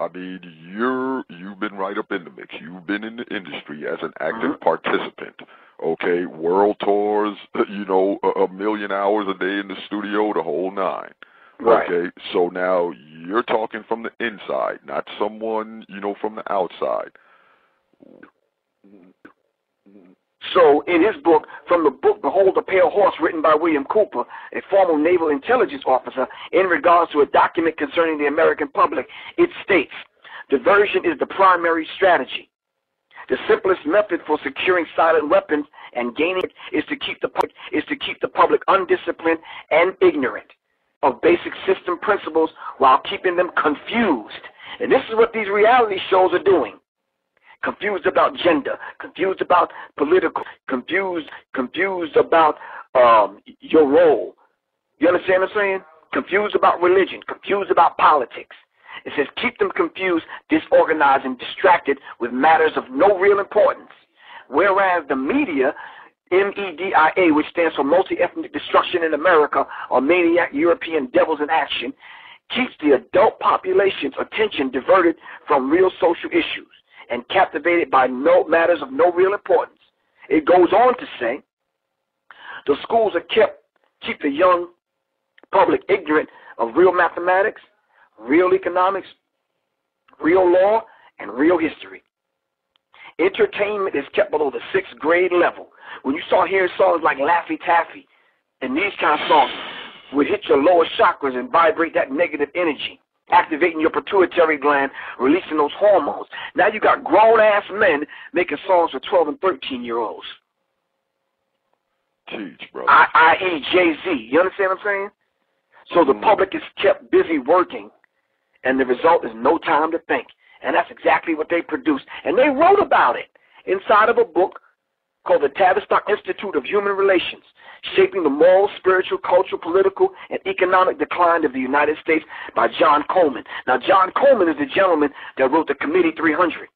I mean, you're you've been right up in the mix. You've been in the industry as an active mm-hmm. participant. Okay, world tours, you know, a, a million hours a day in the studio, the whole nine. Right. Okay, so now you're talking from the inside, not someone you know from the outside. So, in his book, from the book Behold the Pale Horse, written by William Cooper, a former naval intelligence officer, in regards to a document concerning the American public, it states diversion is the primary strategy. The simplest method for securing silent weapons and gaining is to keep the public, is to keep the public undisciplined and ignorant of basic system principles while keeping them confused. And this is what these reality shows are doing. Confused about gender, confused about political, confused, confused about um, your role. You understand what I'm saying? Confused about religion, confused about politics. It says keep them confused, disorganized, and distracted with matters of no real importance. Whereas the media MEDIA, which stands for Multi-Ethnic Destruction in America, or Maniac European Devils in Action, keeps the adult population's attention diverted from real social issues and captivated by no matters of no real importance. It goes on to say, the schools are kept keep the young public ignorant of real mathematics, real economics, real law, and real history. Entertainment is kept below the sixth grade level. When you start hearing songs like Laffy Taffy and these kind of songs would hit your lower chakras and vibrate that negative energy, activating your pituitary gland, releasing those hormones. Now you got grown ass men making songs for 12 and 13 year olds. Teach, bro. I.e. Jay Z. You understand what I'm saying? So the mm. public is kept busy working, and the result is no time to think. And that's exactly what they produced. And they wrote about it inside of a book called the Tavistock Institute of Human Relations, Shaping the Moral, Spiritual, Cultural, Political, and Economic Decline of the United States by John Coleman. Now, John Coleman is the gentleman that wrote the Committee 300.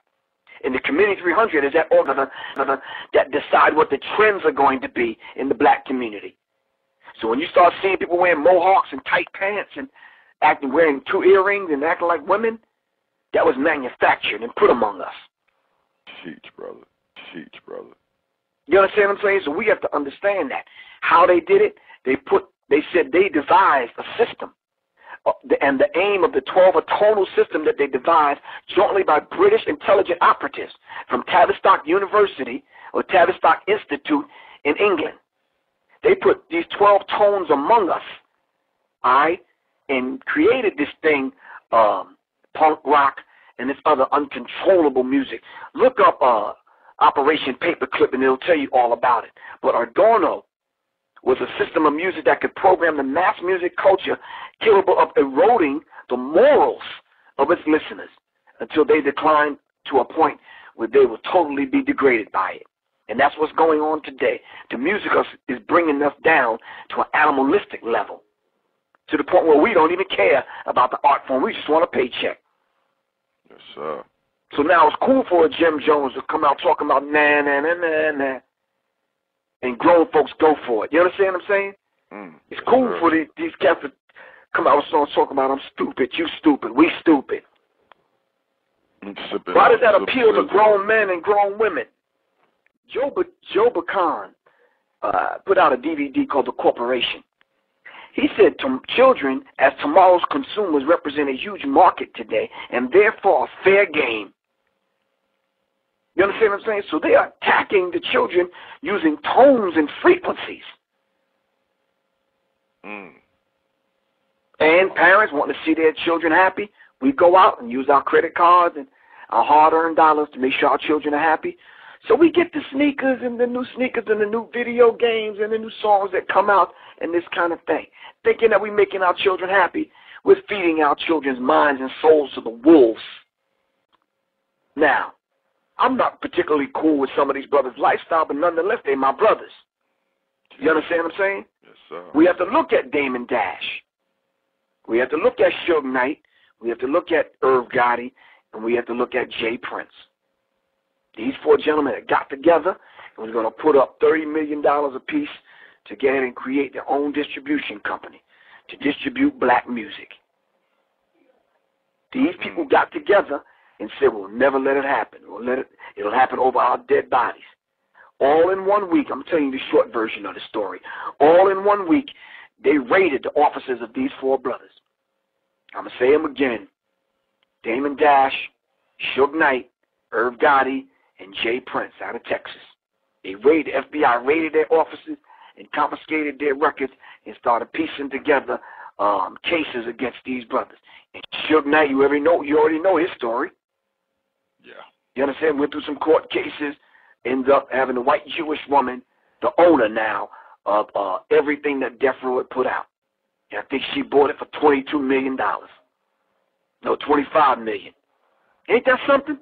And the Committee 300 is that organ uh, uh, that decide what the trends are going to be in the black community. So when you start seeing people wearing mohawks and tight pants and acting wearing two earrings and acting like women, that was manufactured and put among us. Teach, brother. Teach, brother. You understand what I'm saying? So we have to understand that. How they did it, they put they said they devised a system. Uh, and the aim of the 12 tonal system that they devised jointly by British intelligence operatives from Tavistock University or Tavistock Institute in England. They put these 12 tones among us, all right, and created this thing, um, punk rock and this other uncontrollable music. Look up uh, Operation Paperclip, and it'll tell you all about it. But Adorno was a system of music that could program the mass music culture capable of eroding the morals of its listeners until they decline to a point where they will totally be degraded by it. And that's what's going on today. The music is bringing us down to an animalistic level, to the point where we don't even care about the art form. We just want a paycheck. Yes, sir. So now it's cool for a Jim Jones to come out talking about nah, nah, nah, nah, nah. And grown folks go for it. You understand what I'm saying? Mm, it's cool sure. for these, these cats to come out with songs talking about I'm stupid, you stupid, we stupid. Why does that appeal to grown men and grown women? Joe, Joe Bakan uh, put out a DVD called The Corporation. He said children, as tomorrow's consumers, represent a huge market today and therefore a fair game. You understand what I'm saying? So they are attacking the children using tones and frequencies. Mm. And parents want to see their children happy. We go out and use our credit cards and our hard-earned dollars to make sure our children are happy. So we get the sneakers and the new sneakers and the new video games and the new songs that come out and this kind of thing. Thinking that we're making our children happy. We're feeding our children's minds and souls to the wolves. Now, I'm not particularly cool with some of these brothers' lifestyle, but nonetheless, they're my brothers. You understand what I'm saying? Yes, sir. We have to look at Damon Dash. We have to look at Suge Knight. We have to look at Irv Gotti. And we have to look at Jay Prince. These four gentlemen had got together and was going to put up $30 million apiece to get and create their own distribution company to distribute black music. These people got together and said, "We'll never let it happen. We'll let it. It'll happen over our dead bodies." All in one week. I'm telling you the short version of the story. All in one week, they raided the offices of these four brothers. I'm gonna say them again: Damon Dash, Suge Knight, Irv Gotti, and Jay Prince out of Texas. They raided. The FBI raided their offices and confiscated their records and started piecing together um, cases against these brothers. And Suge Knight, you already know, you already know his story. You understand? Went through some court cases, ended up having a white Jewish woman, the owner now of uh, everything that Death Row had put out. And I think she bought it for twenty-two million dollars. No, 25 million. Ain't that something?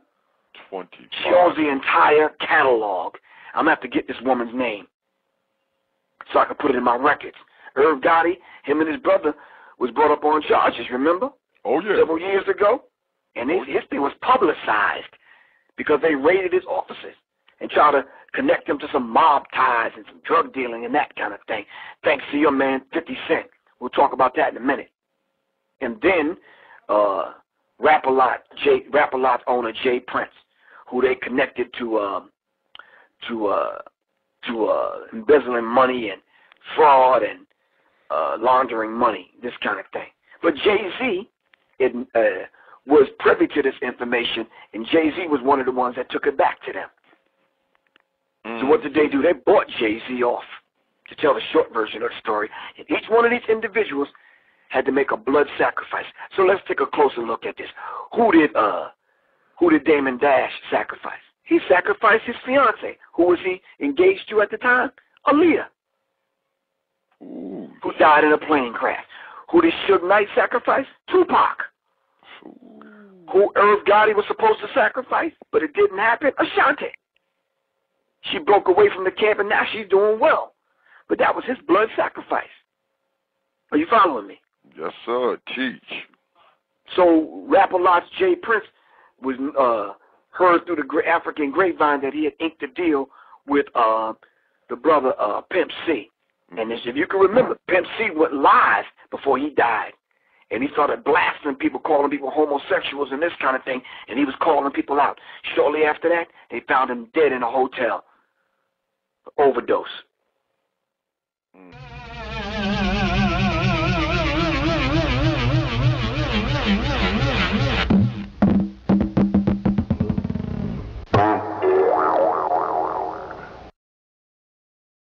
Twenty. She owns the entire catalog. I'm gonna have to get this woman's name so I can put it in my records. Irv Gotti, him and his brother was brought up on charges, remember? Oh yeah. Several years ago. And his, his thing was publicized because they raided his offices and tried to connect him to some mob ties and some drug dealing and that kind of thing. Thanks to your man, 50 Cent. We'll talk about that in a minute. And then uh, Rap-A-Lot, Jay, Rap-A-Lot owner Jay Prince, who they connected to um, to uh, to uh, embezzling money and fraud and uh, laundering money, this kind of thing. But Jay Z uh, was privy to this information, and Jay Z was one of the ones that took it back to them. Mm. So what did they do? They bought Jay Z off to tell the short version of the story. And each one of these individuals had to make a blood sacrifice. So let's take a closer look at this. Who did uh who did Damon Dash sacrifice? He sacrificed his fiance. Who was he engaged to at the time? Aaliyah. Ooh. Who died in a plane crash. Who did Suge Knight sacrifice? Tupac. Who Irv Gotti was supposed to sacrifice, but it didn't happen? Ashanti. She broke away from the camp and now she's doing well. But that was his blood sacrifice. Are you following me? Yes, sir. Teach. So Rap-A-Lot's Prince was uh, heard through the African grapevine that he had inked a deal with uh, the brother uh, Pimp C. And as if you can remember, Pimp C went live before he died. And he started blasting people, calling people homosexuals and this kind of thing. And he was calling people out. Shortly after that, they found him dead in a hotel. Overdose.